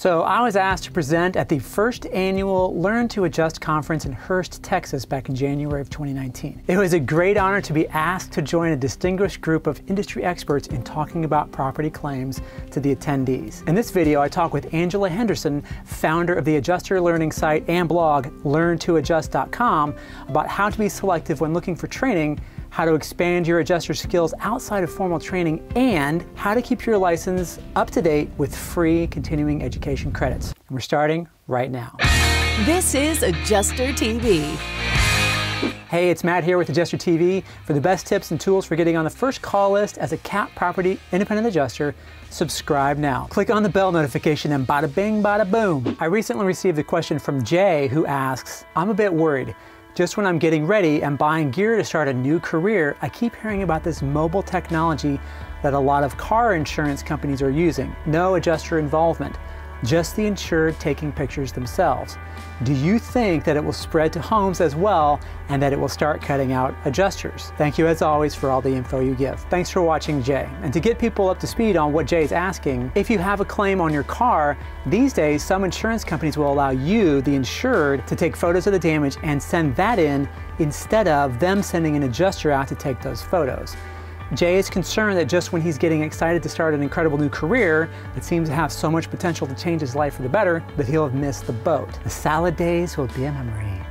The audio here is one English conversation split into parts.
So I was asked to present at the first annual Learn to Adjust conference in Hurst, Texas back in January of 2019. It was a great honor to be asked to join a distinguished group of industry experts in talking about property claims to the attendees. In this video, I talk with Angela Henderson, founder of the adjuster learning site and blog learntoadjust.com about how to be selective when looking for training how to expand your adjuster skills outside of formal training, and how to keep your license up to date with free continuing education credits. And we're starting right now. This is Adjuster TV. Hey, it's Matt here with Adjuster TV. For the best tips and tools for getting on the first call list as a CAT property independent adjuster, subscribe now. Click on the bell notification and bada bing, bada boom. I recently received a question from Jay who asks, I'm a bit worried. Just when I'm getting ready and buying gear to start a new career, I keep hearing about this mobile technology that a lot of car insurance companies are using. No adjuster involvement just the insured taking pictures themselves. Do you think that it will spread to homes as well and that it will start cutting out adjusters? Thank you as always for all the info you give. Thanks for watching Jay. And to get people up to speed on what Jay is asking, if you have a claim on your car, these days some insurance companies will allow you, the insured, to take photos of the damage and send that in instead of them sending an adjuster out to take those photos. Jay is concerned that just when he's getting excited to start an incredible new career that seems to have so much potential to change his life for the better, that he'll have missed the boat. The salad days will be a memory.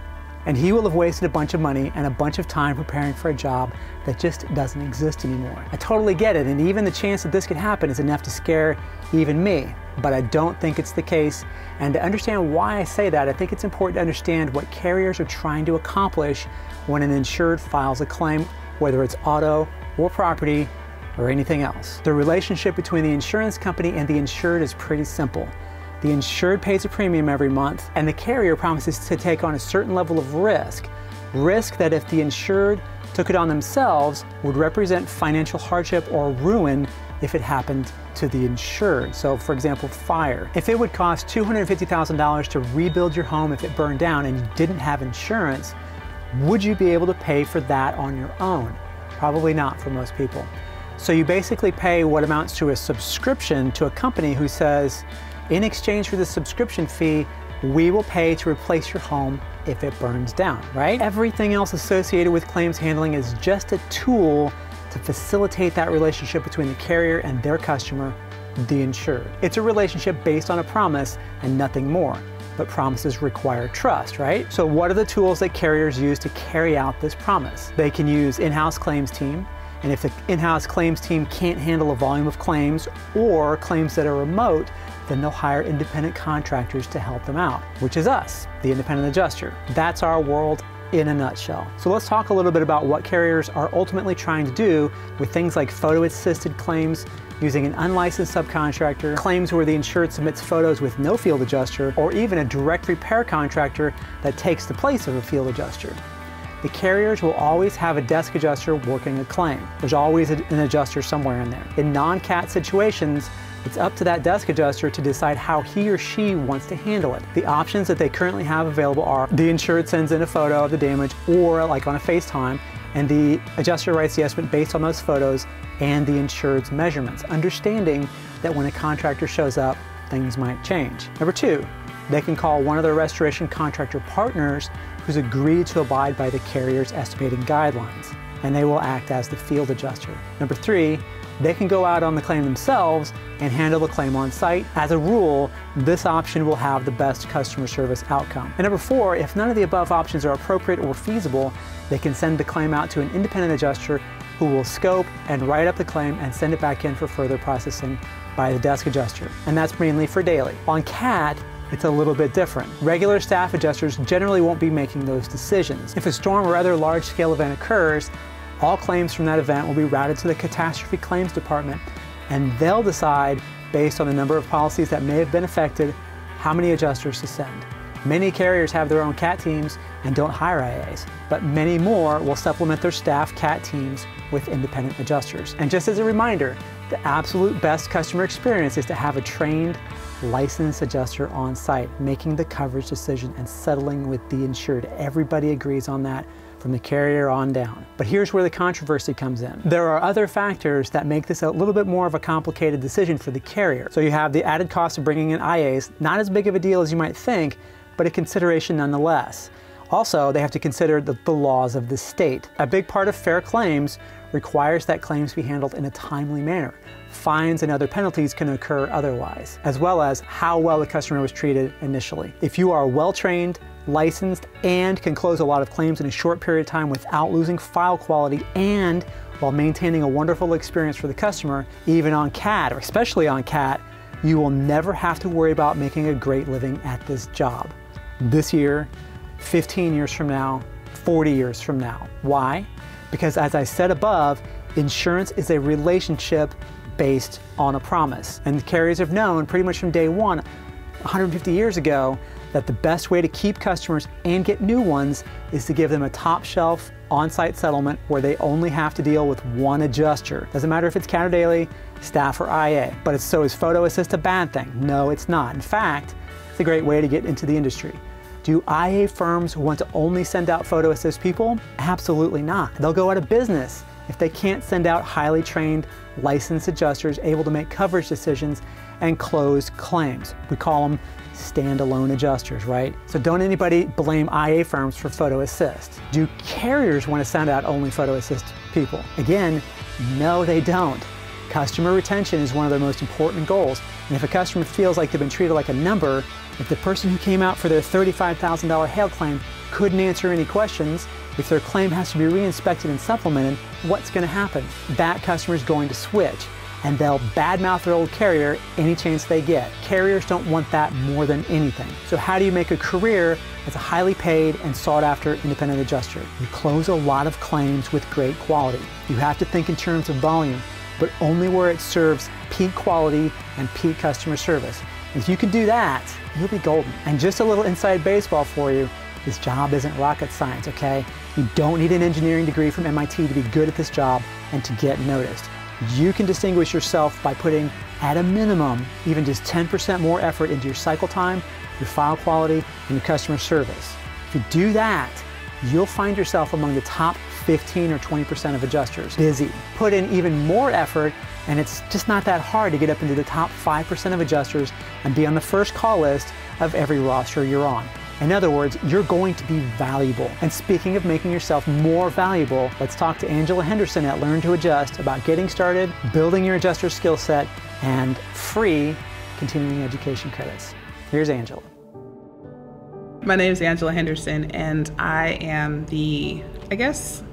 And he will have wasted a bunch of money and a bunch of time preparing for a job that just doesn't exist anymore. I totally get it, and even the chance that this could happen is enough to scare even me. But I don't think it's the case. And to understand why I say that, I think it's important to understand what carriers are trying to accomplish when an insured files a claim, whether it's auto or property or anything else. The relationship between the insurance company and the insured is pretty simple. The insured pays a premium every month, and the carrier promises to take on a certain level of risk. Risk that if the insured took it on themselves would represent financial hardship or ruin if it happened to the insured. So, for example, fire. If it would cost $250,000 to rebuild your home if it burned down and you didn't have insurance, would you be able to pay for that on your own? Probably not for most people. So you basically pay what amounts to a subscription to a company who says, in exchange for the subscription fee, we will pay to replace your home if it burns down, right? Everything else associated with claims handling is just a tool to facilitate that relationship between the carrier and their customer, the insured. It's a relationship based on a promise and nothing more but promises require trust, right? So what are the tools that carriers use to carry out this promise? They can use in-house claims team, and if the in-house claims team can't handle a volume of claims or claims that are remote, then they'll hire independent contractors to help them out, which is us, the independent adjuster. That's our world in a nutshell. So let's talk a little bit about what carriers are ultimately trying to do with things like photo assisted claims using an unlicensed subcontractor, claims where the insured submits photos with no field adjuster, or even a direct repair contractor that takes the place of a field adjuster. The carriers will always have a desk adjuster working a claim. There's always an adjuster somewhere in there. In non-CAT situations, it's up to that desk adjuster to decide how he or she wants to handle it. The options that they currently have available are the insured sends in a photo of the damage or like on a FaceTime, and the adjuster writes the estimate based on those photos and the insured's measurements, understanding that when a contractor shows up, things might change. Number two, they can call one of their restoration contractor partners who's agreed to abide by the carrier's estimating guidelines, and they will act as the field adjuster. Number three, they can go out on the claim themselves and handle the claim on site. As a rule, this option will have the best customer service outcome. And number four, if none of the above options are appropriate or feasible, they can send the claim out to an independent adjuster who will scope and write up the claim and send it back in for further processing by the desk adjuster. And that's mainly for daily. On CAT, it's a little bit different. Regular staff adjusters generally won't be making those decisions. If a storm or other large scale event occurs, all claims from that event will be routed to the catastrophe claims department and they'll decide based on the number of policies that may have been affected how many adjusters to send. Many carriers have their own CAT teams and don't hire IAs, but many more will supplement their staff CAT teams with independent adjusters. And just as a reminder, the absolute best customer experience is to have a trained, licensed adjuster on site, making the coverage decision and settling with the insured. Everybody agrees on that from the carrier on down. But here's where the controversy comes in. There are other factors that make this a little bit more of a complicated decision for the carrier. So you have the added cost of bringing in IAs, not as big of a deal as you might think, but a consideration nonetheless. Also, they have to consider the, the, laws of the state. A big part of fair claims requires that claims be handled in a timely manner. Fines and other penalties can occur otherwise, as well as how well the customer was treated initially. If you are well trained, licensed, and can close a lot of claims in a short period of time without losing file quality and while maintaining a wonderful experience for the customer, even on CAT, or especially on CAT, you will never have to worry about making a great living at this job. This year, 15 years from now, 40 years from now. Why? Because as I said above, insurance is a relationship based on a promise. And the carriers have known pretty much from day one, 150 years ago, that the best way to keep customers and get new ones is to give them a top shelf on-site settlement where they only have to deal with one adjuster. Doesn't matter if it's counter Daily, staff or IA. But it's, so is Photo Assist a bad thing? No, it's not. In fact, it's a great way to get into the industry. Do IA firms want to only send out Photo Assist people? Absolutely not. They'll go out of business if they can't send out highly trained licensed adjusters able to make coverage decisions and close claims. We call them standalone adjusters, right? So don't anybody blame IA firms for Photo Assist. Do carriers want to send out only Photo Assist people? Again, no they don't. Customer retention is one of their most important goals. And if a customer feels like they've been treated like a number, if the person who came out for their $35,000 hail claim couldn't answer any questions, if their claim has to be re-inspected and supplemented, what's going to happen? That customer is going to switch and they'll badmouth their old carrier any chance they get. Carriers don't want that more than anything. So how do you make a career as a highly paid and sought after independent adjuster? You close a lot of claims with great quality. You have to think in terms of volume, but only where it serves peak quality and peak customer service. If you can do that, you'll be golden. And just a little inside baseball for you, this job isn't rocket science, okay? You don't need an engineering degree from MIT to be good at this job and to get noticed. You can distinguish yourself by putting, at a minimum, even just 10% more effort into your cycle time, your file quality, and your customer service. If you do that, you'll find yourself among the top 15 or 20% of adjusters. Busy. Put in even more effort, and it's just not that hard to get up into the top 5% of adjusters and be on the first call list of every roster you're on. In other words, you're going to be valuable. And speaking of making yourself more valuable, let's talk to Angela Henderson at Learn to Adjust about getting started, building your adjuster skill set, and free continuing education credits. Here's Angela. My name is Angela Henderson, and I am the, I guess,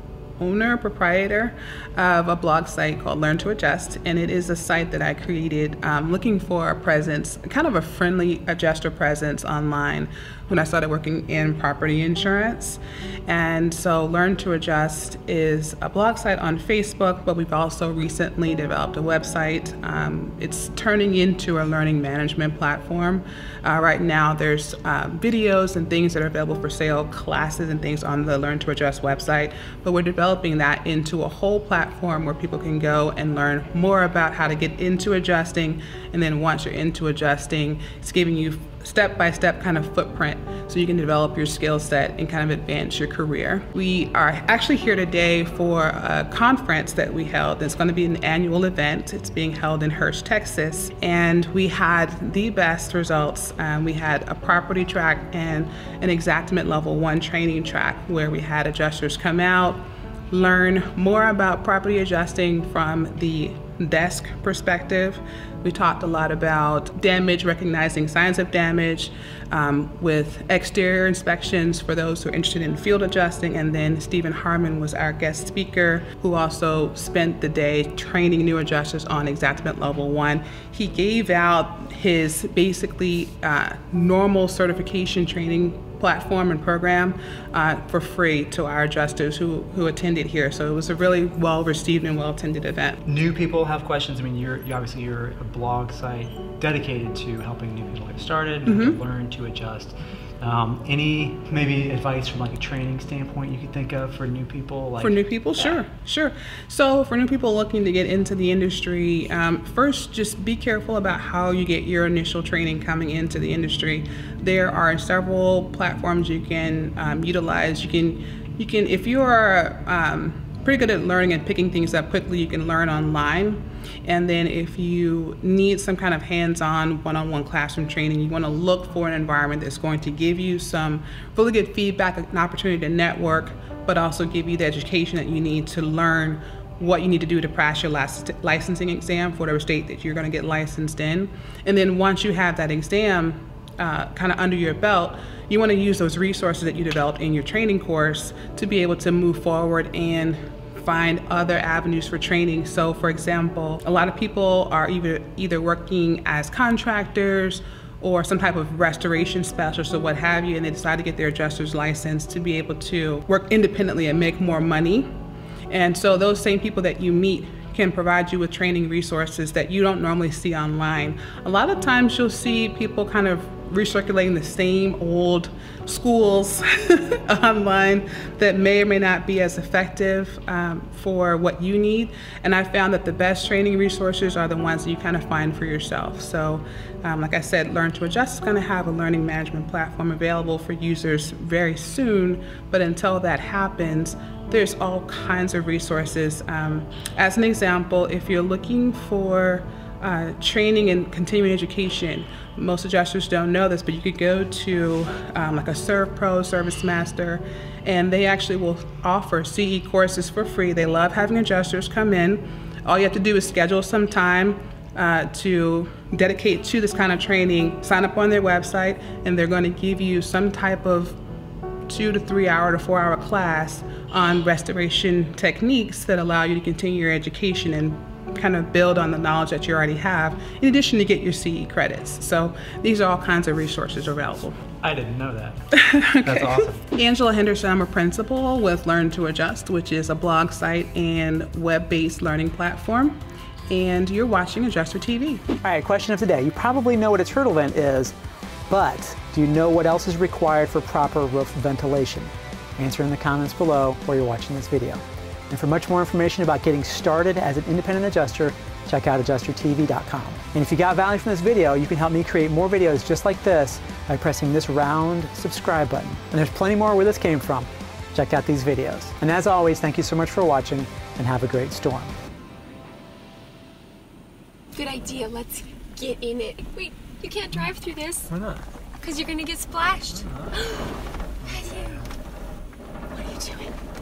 owner, proprietor of a blog site called Learn to Adjust, and it is a site that I created um, looking for a presence, kind of a friendly adjuster presence online when I started working in property insurance. And so Learn to Adjust is a blog site on Facebook, but we've also recently developed a website. Um, it's turning into a learning management platform. Uh, right now, there's uh, videos and things that are available for sale, classes and things on the Learn to Adjust website, but we're developing that into a whole platform where people can go and learn more about how to get into adjusting. And then once you're into adjusting, it's giving you step by step kind of footprint so you can develop your skill set and kind of advance your career. We are actually here today for a conference that we held. It's going to be an annual event. It's being held in Hurst, Texas. And we had the best results. Um, we had a property track and an Xactimate level one training track where we had adjusters come out, learn more about property adjusting from the desk perspective. We talked a lot about damage, recognizing signs of damage um, with exterior inspections for those who are interested in field adjusting. And then Stephen Harmon was our guest speaker, who also spent the day training new adjusters on Xactimate Level 1. He gave out his basically uh, normal certification training platform and program uh, for free to our adjusters who, who attended here. So it was a really well received and well attended event. New people have questions. I mean, you're you obviously you're a blog site dedicated to helping new people get started mm-hmm. learn to adjust. Um, any maybe advice from like a training standpoint you could think of for new people? Like for new people, that? sure, sure. So for new people looking to get into the industry, um, first just be careful about how you get your initial training coming into the industry. There are several platforms you can um, utilize. You can you can, if you are um, pretty good at learning and picking things up quickly, you can learn online. And then if you need some kind of hands-on one-on-one classroom training, you want to look for an environment that's going to give you some really good feedback, an opportunity to network, but also give you the education that you need to learn what you need to do to pass your last licensing exam for whatever state that you're going to get licensed in. And then once you have that exam uh, kind of under your belt, you want to use those resources that you developed in your training course to be able to move forward and find other avenues for training. So for example, a lot of people are either either working as contractors or some type of restoration specialist or what have you, and they decide to get their adjuster's license to be able to work independently and make more money. And so those same people that you meet can provide you with training resources that you don't normally see online. A lot of times you'll see people kind of recirculating the same old schools online that may or may not be as effective um, for what you need. And I found that the best training resources are the ones that you kind of find for yourself. So, um, like I said, Learn to Adjust is going to have a learning management platform available for users very soon. But until that happens, there's all kinds of resources. Um, as an example, if you're looking for uh, training and continuing education. Most adjusters don't know this, but you could go to um, like a ServPro, Service Master, and they actually will offer CE courses for free. They love having adjusters come in. All you have to do is schedule some time uh, to dedicate to this kind of training, sign up on their website, and they're going to give you some type of two to three hour to four hour class on restoration techniques that allow you to continue your education and kind of build on the knowledge that you already have, in addition to get your CE credits. So these are all kinds of resources available. I didn't know that. okay. That's awesome. Angela Henderson, I'm a principal with Learn to Adjust, which is a blog site and web-based learning platform. And you're watching Adjuster TV. All right, question of the day. You probably know what a turtle vent is, but do you know what else is required for proper roof ventilation? Answer in the comments below while you're watching this video. And for much more information about getting started as an independent adjuster, check out adjustertv.com. And if you got value from this video, you can help me create more videos just like this by pressing this round subscribe button. And there's plenty more where this came from. Check out these videos. And as always, thank you so much for watching and have a great storm. Good idea. Let's get in it. Wait, you can't drive through this. Why not? Because you're going to get splashed.